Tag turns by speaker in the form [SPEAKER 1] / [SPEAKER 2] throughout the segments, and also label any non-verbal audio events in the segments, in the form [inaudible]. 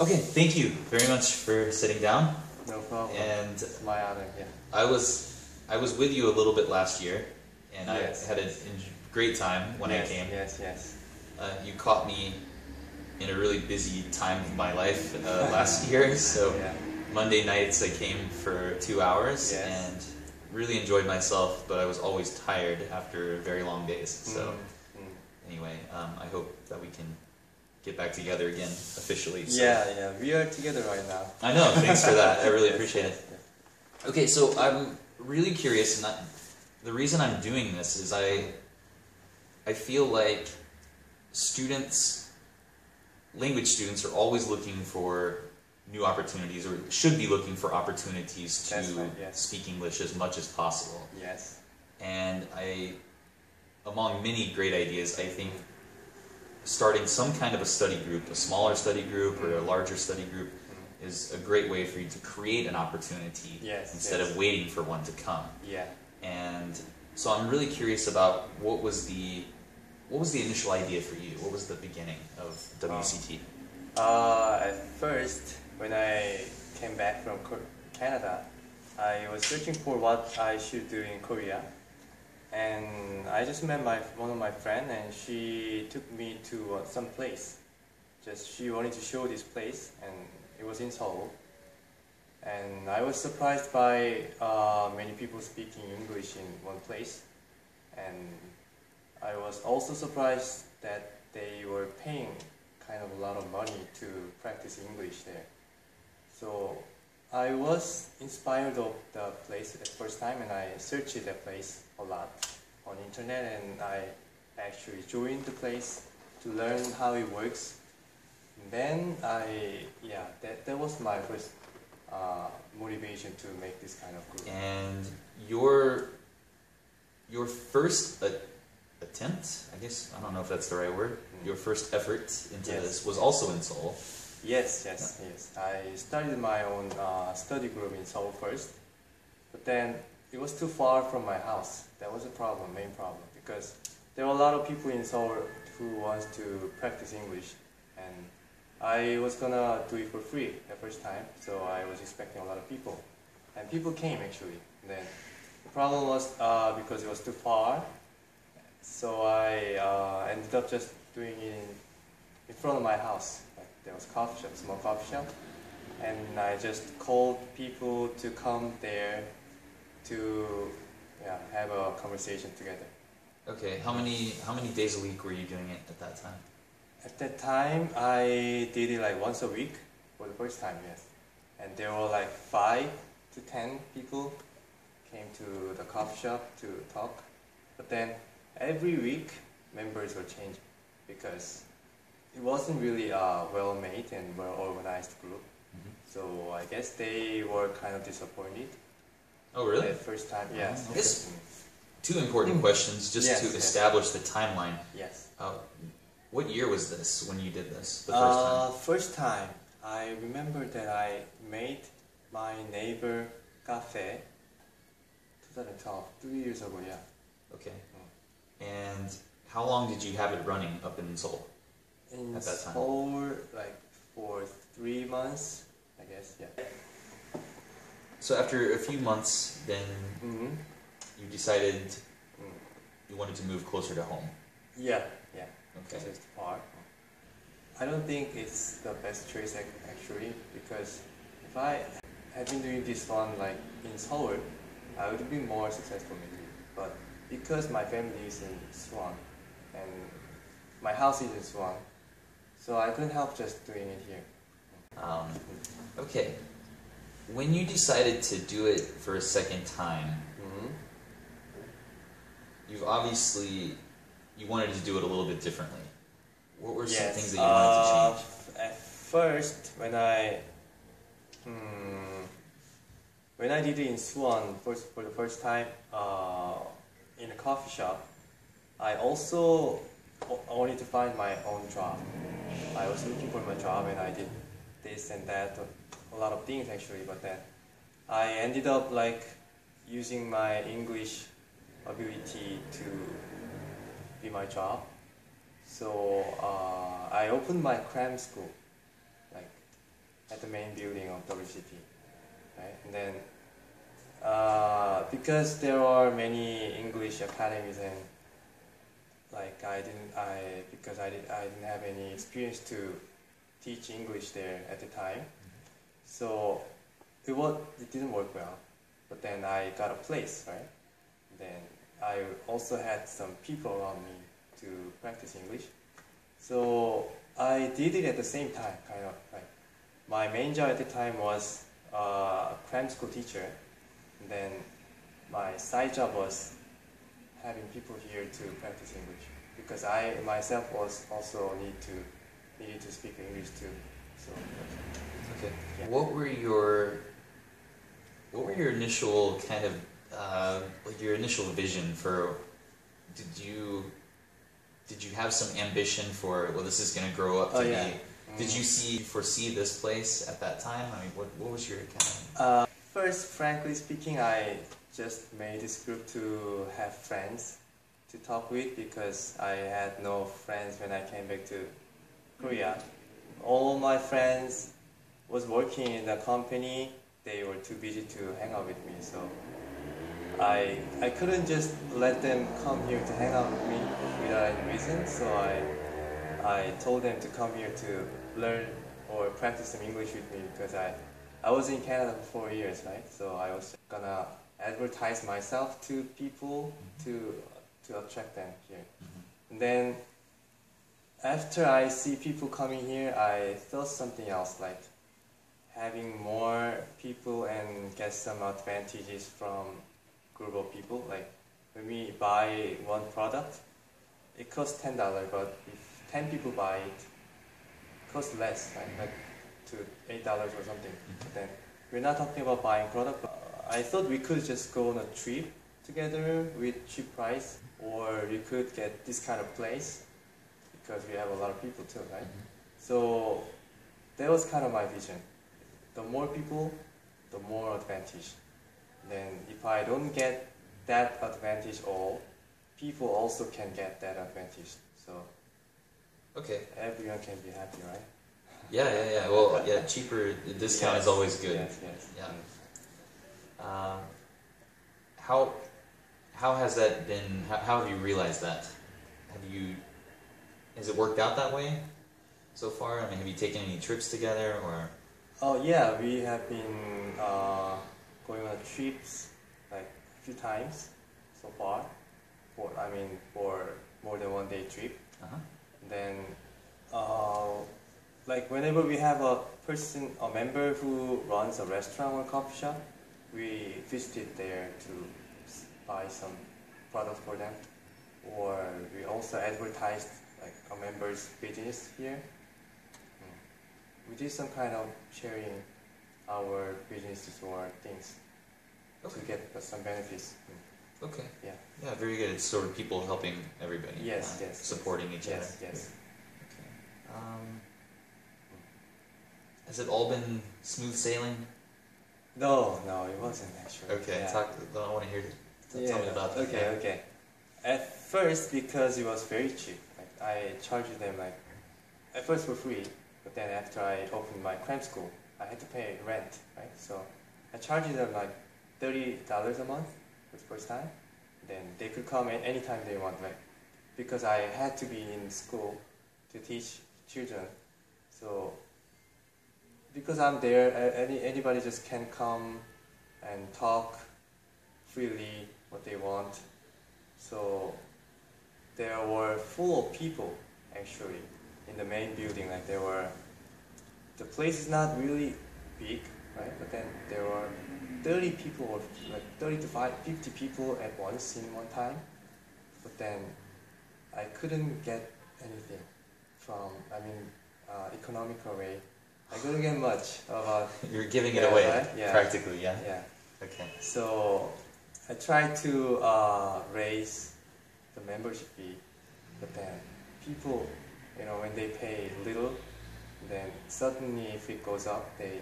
[SPEAKER 1] Okay, thank you very much for sitting down.
[SPEAKER 2] No problem.
[SPEAKER 1] And
[SPEAKER 2] it's my honor. Yeah.
[SPEAKER 1] I was I was with you a little bit last year, and
[SPEAKER 2] Yes.
[SPEAKER 1] I had a great time when
[SPEAKER 2] yes,
[SPEAKER 1] I came.
[SPEAKER 2] Yes, yes.
[SPEAKER 1] Uh, you caught me in a really busy time of my life uh, last [laughs] year, so
[SPEAKER 2] Yeah.
[SPEAKER 1] Monday nights I came for two hours
[SPEAKER 2] Yes.
[SPEAKER 1] and really enjoyed myself, but I was always tired after very long days. So
[SPEAKER 2] Mm, mm.
[SPEAKER 1] anyway, um, I hope that we can get back together again officially. So.
[SPEAKER 2] Yeah, yeah. We are together right now.
[SPEAKER 1] I know. Thanks for that. I really [laughs] appreciate it. Okay, so I'm really curious, and I, the reason I'm doing this is I, I feel like students, language students, are always looking for new opportunities, or should be looking for opportunities to
[SPEAKER 2] right, yes.
[SPEAKER 1] speak English as much as possible.
[SPEAKER 2] Yes.
[SPEAKER 1] And I, among many great ideas, I think starting some kind of a study group, a smaller study group or a larger study group,
[SPEAKER 2] Mm.
[SPEAKER 1] is a great way for you to create an opportunity
[SPEAKER 2] Yes,
[SPEAKER 1] instead
[SPEAKER 2] yes.
[SPEAKER 1] of waiting for one to come.
[SPEAKER 2] Yeah.
[SPEAKER 1] And so I'm really curious about what was the what was the initial idea for you? What was the beginning of WCT?
[SPEAKER 2] Uh, at first, when I came back from Canada, I was searching for what I should do in Korea, and I just met my one of my friend, and she took me to uh, some place. Just she wanted to show this place, and it was in Seoul. And I was surprised by uh, many people speaking English in one place, and I was also surprised that they were paying kind of a lot of money to practice English there. So I was inspired of the place at first time and I searched the place a lot on internet and I actually joined the place to learn how it works. And then I, yeah, that, that was my first uh, motivation to make this kind of group.
[SPEAKER 1] And your your first a- attempt, I guess I don't know if that's the right word.
[SPEAKER 2] Mm.
[SPEAKER 1] Your first effort into
[SPEAKER 2] Yes.
[SPEAKER 1] this was also in Seoul.
[SPEAKER 2] Yes, yes, yes. I started my own uh, study group in Seoul first, but then it was too far from my house. That was a problem, main problem, because there were a lot of people in Seoul who wants to practice English, and I was gonna do it for free the first time, so I was expecting a lot of people, and people came actually. And then the problem was uh, because it was too far, so I uh, ended up just doing it in, in front of my house. There was coffee shop, small coffee shop, and I just called people to come there to yeah, have a conversation together.
[SPEAKER 1] Okay, how many how many days a week were you doing it at that time?
[SPEAKER 2] At that time, I did it like once a week for the first time, yes. And there were like five to ten people came to the coffee shop to talk. But then every week, members were changing because it wasn't really a well made and well organized group. So I guess they were kind of disappointed
[SPEAKER 1] Oh, really?
[SPEAKER 2] at first time. Yes.
[SPEAKER 1] I guess- Two important questions just
[SPEAKER 2] Yes,
[SPEAKER 1] to
[SPEAKER 2] yes.
[SPEAKER 1] establish the timeline.
[SPEAKER 2] Yes.
[SPEAKER 1] Uh, what year was this when you did this the first
[SPEAKER 2] uh,
[SPEAKER 1] time?
[SPEAKER 2] First time, I remember that I made my Naver cafe 2012, three years ago, yeah.
[SPEAKER 1] Okay. And how long did you have it running up in Seoul?
[SPEAKER 2] In
[SPEAKER 1] At that time.
[SPEAKER 2] Seoul, like for three months, I guess, yeah.
[SPEAKER 1] So after a few months, then
[SPEAKER 2] hmm
[SPEAKER 1] you decided
[SPEAKER 2] Mm.
[SPEAKER 1] you wanted to move closer to home.
[SPEAKER 2] Yeah, yeah.
[SPEAKER 1] Okay.
[SPEAKER 2] The part. I don't think it's the best choice actually because if I had been doing this one like in Seoul, I would be more successful maybe. But because my family is in Suwon and my house is in Suwon, so I couldn't help just doing it here.
[SPEAKER 1] Um, okay. When you decided to do it for a second time,
[SPEAKER 2] hmm
[SPEAKER 1] you've obviously you wanted to do it a little bit differently. What were some things that you wanted to
[SPEAKER 2] uh,
[SPEAKER 1] change?
[SPEAKER 2] At first, when I hmm, when I did it in Suwon first for the first time uh, in a coffee shop, I also wanted to find my own job. I was looking for my job and I did this and that, a lot of things actually. But then I ended up like using my English ability to be my job. So uh, I opened my cram school, like at the main building of WCT, right? And then uh, because there are many English academies and like I didn't I because I did I didn't have any experience to teach English there at the time, so it was it didn't work well. But then I got a place, right? Then I also had some people around me to practice English. So I did it at the same time, kind of like my main job at the time was uh, a cram school teacher. And then my side job was having people here to practice English because I myself was also need to needed to speak English too. So
[SPEAKER 1] Okay.
[SPEAKER 2] Yeah.
[SPEAKER 1] What were your what were your initial kind of uh, like your initial vision for? Did you did you have some ambition for well this is going to grow up to
[SPEAKER 2] Oh, yeah.
[SPEAKER 1] be? Did you see foresee this place at that time? I mean, what what was your kind of
[SPEAKER 2] Uh, first, frankly speaking, I just made this group to have friends to talk with because I had no friends when I came back to Korea. All my friends was working in the company. They were too busy to hang out with me, so I I couldn't just let them come here to hang out with me without any reason. So I I told them to come here to learn or practice some English with me because I I was in Canada for four years, right? So I was gonna advertise myself to people mm-hmm. to to attract them here. Mm-hmm. And then after I see people coming here, I thought something else, like having more people and get some advantages from group of people. Like when we buy one product, it costs ten dollars, but if ten people buy it, it costs less, right? Like to eight dollars or something. But then we're not talking about buying product. But I thought we could just go on a trip together with cheap price, or we could get this kind of place because we have a lot of people too, right? Mm-hmm. So that was kind of my vision. The more people, the more advantage. Then if I don't get that advantage all, people also can get that advantage. So
[SPEAKER 1] okay?
[SPEAKER 2] everyone can be happy, right?
[SPEAKER 1] Yeah, yeah, yeah. Well, yeah, cheaper discount is always good.
[SPEAKER 2] Yes, yes.
[SPEAKER 1] Yeah. Mm. Um, how how has that been? How, how have you realized that? Have you has it worked out that way so far? I mean, have you taken any trips together or?
[SPEAKER 2] Oh yeah, we have been uh, going on trips like a few times so far. For I mean, for more than one day trip.
[SPEAKER 1] Uh-huh.
[SPEAKER 2] Then, uh, like whenever we have a person, a member who runs a restaurant or coffee shop, we visited there to buy some products for them. Or we also advertised like a member's business here. Mm. We did some kind of sharing our businesses or things
[SPEAKER 1] Okay.
[SPEAKER 2] to get some benefits. Mm.
[SPEAKER 1] Okay.
[SPEAKER 2] Yeah.
[SPEAKER 1] Yeah, very good. It's sort of people helping everybody.
[SPEAKER 2] Yes,
[SPEAKER 1] uh,
[SPEAKER 2] yes,
[SPEAKER 1] Supporting each
[SPEAKER 2] Yes,
[SPEAKER 1] other.
[SPEAKER 2] yes.
[SPEAKER 1] Okay. Um, has it all been smooth sailing?
[SPEAKER 2] No, no, it wasn't actually.
[SPEAKER 1] Okay.
[SPEAKER 2] Yeah.
[SPEAKER 1] Talk. I want to hear. Tell, tell me about that.
[SPEAKER 2] Okay, okay. At first, because it was very cheap, like I charged them like at first for free, but then after I opened my cram school, I had to pay rent, right? So I charged them like thirty dollars a month for the first time. Then they could come in anytime they want, like because I had to be in school to teach children. So because I'm there, any anybody just can come and talk freely what they want. So there were full of people actually in the main building. Like there were, the place is not really big, right? But then there were 30 people or like 30 to 5, 50 people at once in one time. But then I couldn't get anything from, I mean, uh, economical way. I couldn't get much about, [laughs]
[SPEAKER 1] You're giving it
[SPEAKER 2] Yeah,
[SPEAKER 1] away
[SPEAKER 2] right? Yeah.
[SPEAKER 1] practically. Yeah.
[SPEAKER 2] yeah.
[SPEAKER 1] Okay.
[SPEAKER 2] So I tried to uh, raise the membership fee, but then people, you know, when they pay little, then suddenly if it goes up, they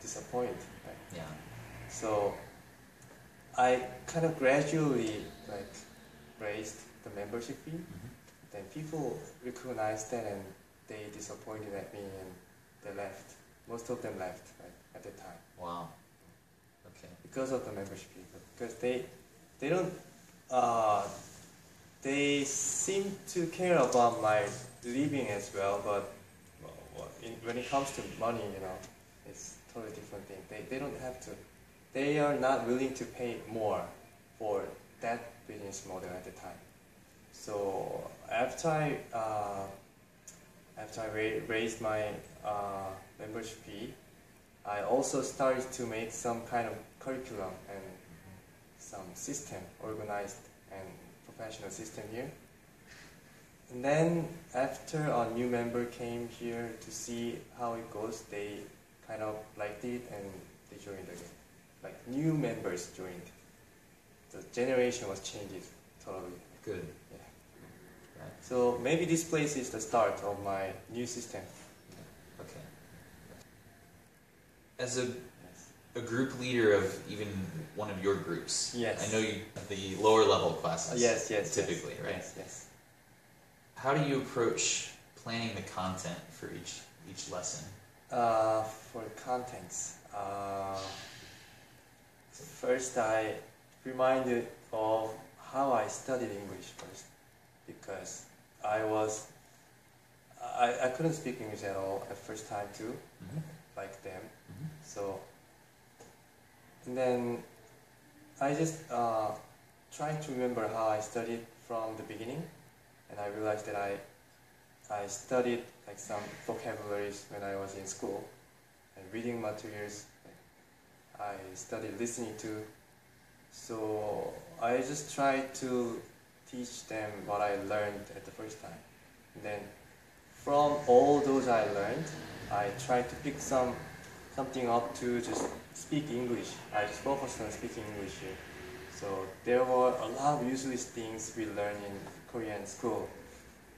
[SPEAKER 2] disappoint. Right?
[SPEAKER 1] Yeah.
[SPEAKER 2] So I kind of gradually like raised the membership fee.
[SPEAKER 1] Mhm.
[SPEAKER 2] Then people recognized that and they disappointed at me and they left. most of them left right, at the time
[SPEAKER 1] Wow. Okay.
[SPEAKER 2] because of the membership people, Because they they don't uh, they seem to care about my living as well, but in, when it comes to money, you know, it's totally different thing. They they don't have to. They are not willing to pay more for that business model at the time. So after I uh, after I ra- raised my uh, membership fee, I also started to make some kind of curriculum and some system, organized and professional system here. And then after a new member came here to see how it goes, they kind of liked it and they joined again. Like new members joined. The generation was changed totally.
[SPEAKER 1] Good.
[SPEAKER 2] Yeah.
[SPEAKER 1] Right.
[SPEAKER 2] So maybe this place is the start of my new system.
[SPEAKER 1] Okay. As a, a group leader of even one of your groups,
[SPEAKER 2] Yes.
[SPEAKER 1] I know you the lower level classes.
[SPEAKER 2] yes, yes.
[SPEAKER 1] Typically,
[SPEAKER 2] yes,
[SPEAKER 1] right?
[SPEAKER 2] Yes, yes.
[SPEAKER 1] How do you approach planning the content for each each lesson?
[SPEAKER 2] Uh, for contents, uh, first I reminded of how I studied English first, because I was I, I couldn't speak English at all at first time too,
[SPEAKER 1] Mhm.
[SPEAKER 2] like them. So, and then I just uh, tried to remember how I studied from the beginning, and I realized that I I studied like some vocabularies when I was in school, and reading materials. I studied listening to. So I just tried to teach them what I learned at the first time. And then from all those I learned, I tried to pick some something up to just speak English. I just focused on speaking English here. So there were a lot of useless things we learn in Korean school.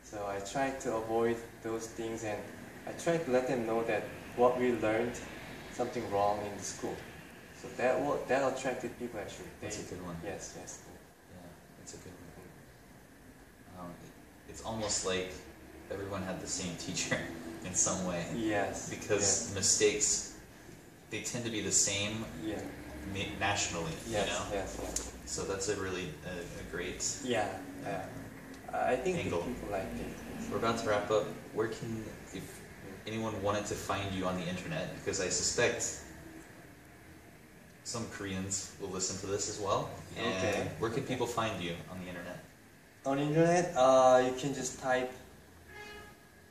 [SPEAKER 2] So I tried to avoid those things and I tried to let them know that what we learned something wrong in the school. So that wa- that attracted people actually. They,
[SPEAKER 1] That's a good one.
[SPEAKER 2] yes, yes.
[SPEAKER 1] Yeah, that's a good one. Um, it's almost like everyone had the same teacher [laughs] in some way
[SPEAKER 2] Yes.
[SPEAKER 1] because mistakes they tend to be the same
[SPEAKER 2] yeah.
[SPEAKER 1] na- nationally.
[SPEAKER 2] Yes,
[SPEAKER 1] You know,
[SPEAKER 2] yes, yes.
[SPEAKER 1] so that's a really a, a great.
[SPEAKER 2] Yeah, yeah. I think
[SPEAKER 1] Angle.
[SPEAKER 2] people like it.
[SPEAKER 1] We're about to wrap up. Where can if anyone wanted to find you on the internet? Because I suspect some Koreans will listen to this as well. And
[SPEAKER 2] Okay.
[SPEAKER 1] Where can people find you on the internet?
[SPEAKER 2] On the internet, uh, you can just type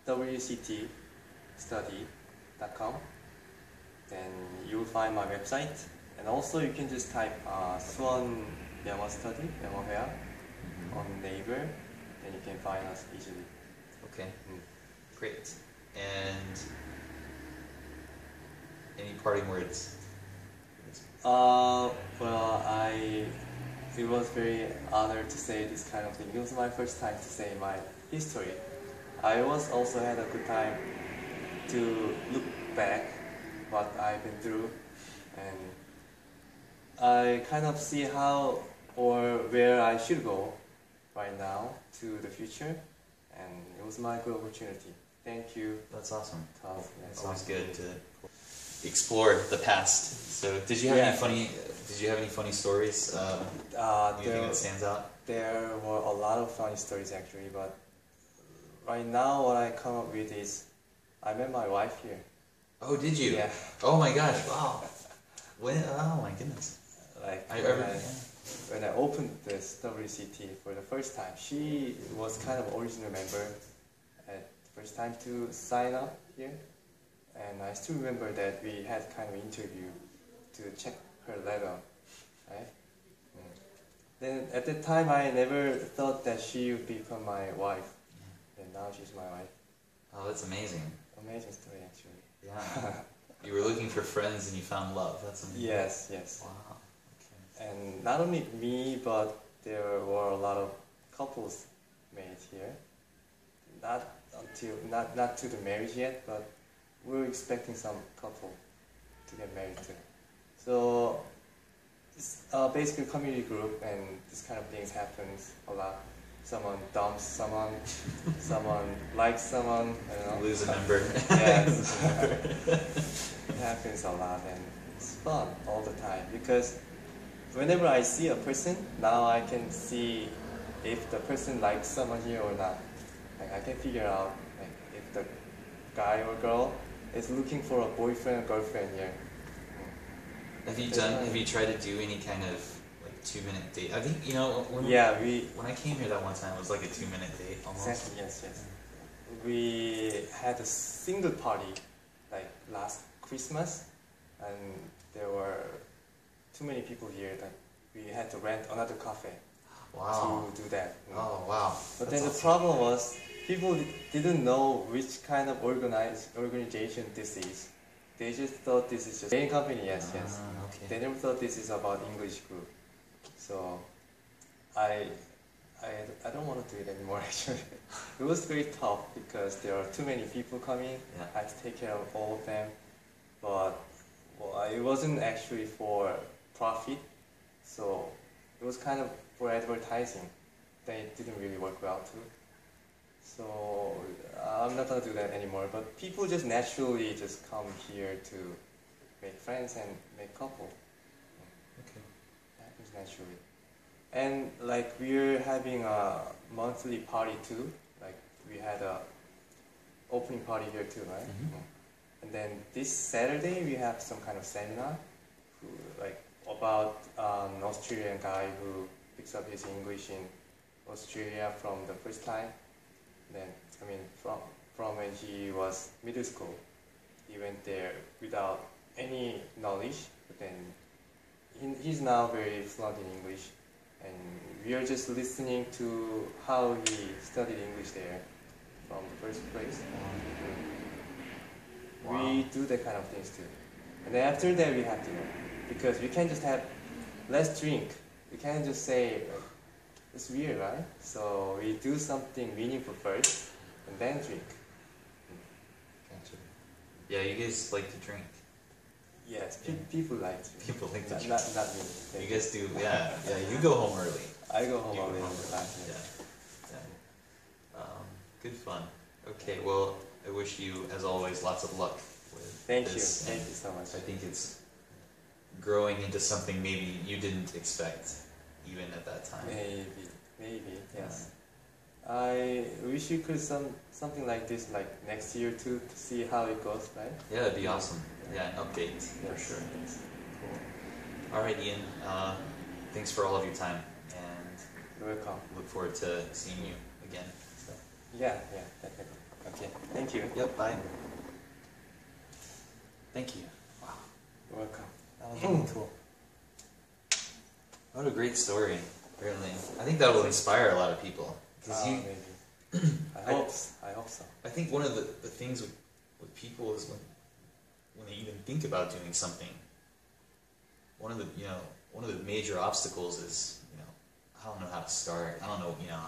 [SPEAKER 2] wctstudy.com. Then you will find my website. And also you can just type uh, Suwon Myanmar Study, Myanmar Hea on Naver. Then you can find us easily.
[SPEAKER 1] Okay,
[SPEAKER 2] Mm.
[SPEAKER 1] great. And any parting words?
[SPEAKER 2] Uh, well, I it was very honored to say this kind of thing. It was my first time to say my history. I was also had a good time to look back what I've been through, and I kind of see how or where I should go right now to the future, and it was my good opportunity. Thank you,
[SPEAKER 1] That's awesome.
[SPEAKER 2] Tom.
[SPEAKER 1] It's always good to explore the past. So, did you have
[SPEAKER 2] Yeah.
[SPEAKER 1] any funny? Did you have any funny stories? Um,
[SPEAKER 2] Uh,
[SPEAKER 1] anything
[SPEAKER 2] there-
[SPEAKER 1] that stands out?
[SPEAKER 2] There were a lot of funny stories actually, but right now what I come up with is I met my wife here.
[SPEAKER 1] Oh, did you?
[SPEAKER 2] Yeah,
[SPEAKER 1] Oh my gosh! Wow. When? Oh my goodness.
[SPEAKER 2] like
[SPEAKER 1] I,
[SPEAKER 2] when,
[SPEAKER 1] ever,
[SPEAKER 2] I,
[SPEAKER 1] yeah.
[SPEAKER 2] when I opened this WCT for the first time, she was kind of original member at the first time to sign up here, and I still remember that we had kind of interview to check her level, right? Mm. Then at that time I never thought that she would become my wife. And now she's my wife.
[SPEAKER 1] Oh, that's amazing.
[SPEAKER 2] Amazing story, actually.
[SPEAKER 1] Yeah. you were looking for friends and you found love. That's amazing.
[SPEAKER 2] Yes, yes.
[SPEAKER 1] Wow. Okay.
[SPEAKER 2] And not only me, but there were a lot of couples made here. Not until not not to the marriage yet, but we're expecting some couple to get married too. So it's uh, basically a community group, and this kind of things happens a lot. Someone dumps someone, someone likes someone. I don't know.
[SPEAKER 1] Lose a member.
[SPEAKER 2] Yes. [laughs] it happens a lot and it's fun all the time because whenever I see a person, now I can see if the person likes someone here or not. Like I can figure out like if the guy or girl is looking for a boyfriend or girlfriend here.
[SPEAKER 1] Have you done? Have you tried to do any kind of two minute date? I think you know when
[SPEAKER 2] Yeah, we
[SPEAKER 1] when I came here that one time it was like a two minute date almost.
[SPEAKER 2] exactly yes yes. We had a single party like last Christmas, and there were too many people here that we had to rent another cafe
[SPEAKER 1] Wow.
[SPEAKER 2] to do that.
[SPEAKER 1] Oh wow.
[SPEAKER 2] But
[SPEAKER 1] That's
[SPEAKER 2] then the
[SPEAKER 1] awesome.
[SPEAKER 2] problem was people didn't know which kind of organize, organization this is. They just thought this is just main company. Yes, yes.
[SPEAKER 1] Ah, okay.
[SPEAKER 2] They never thought this is about English group. So I, I, I don't want to do it anymore. [laughs] Actually, it was very tough because there are too many people coming.
[SPEAKER 1] Yeah.
[SPEAKER 2] I had to take care of all of them, but well, it wasn't actually for profit. So it was kind of for advertising. Then it didn't really work well too. So I'm not gonna do that anymore. But people just naturally just come here to make friends and make couple.
[SPEAKER 1] Okay.
[SPEAKER 2] It happens naturally. And like we're having a monthly party too. Like we had a opening party here too, right?
[SPEAKER 1] Mhm.
[SPEAKER 2] And then this Saturday we have some kind of seminar, who, like about um, an Australian guy who picks up his English in Australia from the first time. Then I mean from from when he was middle school, he went there without any knowledge, but then he, he's now very fluent in English, and we are just listening to how he studied English there from the first place.
[SPEAKER 1] Wow.
[SPEAKER 2] We do that kind of things too. And then after that we have dinner. Because we can't just have let's drink. We can't just say like, it's weird, right? So we do something meaningful first and then drink.
[SPEAKER 1] Gotcha. Yeah, you guys like to drink.
[SPEAKER 2] Yes, pe- people like to.
[SPEAKER 1] People like to
[SPEAKER 2] Not, not, not me.
[SPEAKER 1] You guys do. Yeah. Yeah. You go home early.
[SPEAKER 2] I go home
[SPEAKER 1] You go
[SPEAKER 2] early all
[SPEAKER 1] home
[SPEAKER 2] time.
[SPEAKER 1] Yeah. yeah. Um, good fun. Okay. Well, I wish you, as always, lots of luck with
[SPEAKER 2] Thank you.
[SPEAKER 1] this.
[SPEAKER 2] Thank
[SPEAKER 1] and
[SPEAKER 2] you so much.
[SPEAKER 1] I think it's growing into something maybe you didn't expect even at that time.
[SPEAKER 2] Maybe, maybe, yes. I wish you could some something like this like next year too to see how it goes, right?
[SPEAKER 1] Yeah, it'd be awesome. Yeah, an update for
[SPEAKER 2] Yes,
[SPEAKER 1] sure.
[SPEAKER 2] yes.
[SPEAKER 1] Cool. All right, Ian. Uh, thanks for all of your time, and
[SPEAKER 2] You're welcome.
[SPEAKER 1] look forward to seeing you again. So.
[SPEAKER 2] Yeah, yeah, definitely. Okay, thank you.
[SPEAKER 1] Yep. Bye. Thank you. Wow,
[SPEAKER 2] You're welcome.
[SPEAKER 1] that was really cool. What a great story. Really, I think that will inspire a lot of people. Because
[SPEAKER 2] Uh,
[SPEAKER 1] you,
[SPEAKER 2] maybe. I [clears throat]
[SPEAKER 1] I-
[SPEAKER 2] hope. I hope so.
[SPEAKER 1] I think one of the, the things with, with people is when when they even think about doing something, one of the you know one of the major obstacles is you know I don't know how to start. I don't know you know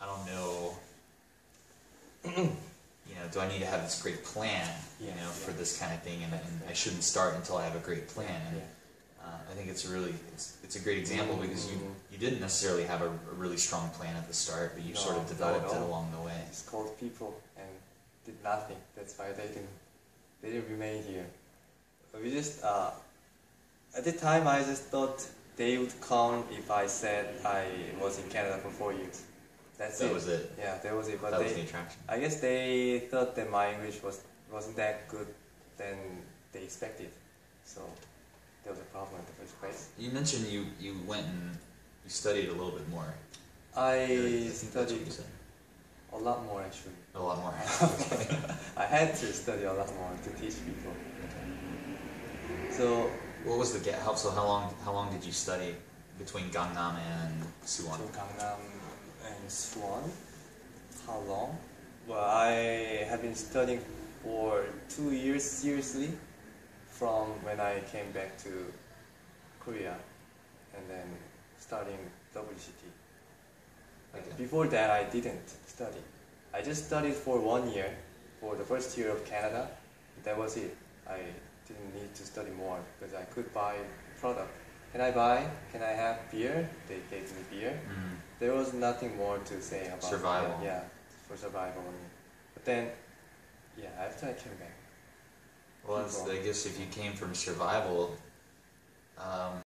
[SPEAKER 1] I don't know you know do I need to have this great plan you
[SPEAKER 2] Yeah,
[SPEAKER 1] know for this kind of thing and, and I shouldn't start until I have a great plan. And,
[SPEAKER 2] Yeah.
[SPEAKER 1] uh, I think it's a really it's, it's a great example because you
[SPEAKER 2] Mhm.
[SPEAKER 1] you didn't necessarily have a, a really strong plan at the start, but you
[SPEAKER 2] No,
[SPEAKER 1] sort of developed it along the way.
[SPEAKER 2] It's called people and did nothing. That's why they didn't. They didn't remain here. We just. Uh, at the time, I just thought they would come if I said I was in Canada for four years. That's
[SPEAKER 1] That
[SPEAKER 2] it.
[SPEAKER 1] was it.
[SPEAKER 2] Yeah, that was it. But
[SPEAKER 1] that
[SPEAKER 2] they,
[SPEAKER 1] was the attraction.
[SPEAKER 2] I guess they thought that my English was wasn't that good than they expected. So there was a problem in the first place.
[SPEAKER 1] You mentioned you, you went and you studied a little bit more.
[SPEAKER 2] I
[SPEAKER 1] what
[SPEAKER 2] studied. A lot more actually.
[SPEAKER 1] A lot more. [laughs]
[SPEAKER 2] I had to study a lot more to teach people. So
[SPEAKER 1] what was the gap? So how long how long did you study between Gangnam and Suwon?
[SPEAKER 2] to Gangnam and Suwon. How long? Well, I have been studying for two years seriously from when I came back to Korea and then studying WCT. Before that, I didn't study. I just studied for one year for the first year of Canada. That was it. I didn't need to study more because I could buy product can I buy? Can I have beer? They gave me beer.
[SPEAKER 1] Mm.
[SPEAKER 2] There was nothing more to say about
[SPEAKER 1] Survival.
[SPEAKER 2] That. Yeah, for survival only. But then, yeah, after I came back,
[SPEAKER 1] Well, I guess if you came from survival, um,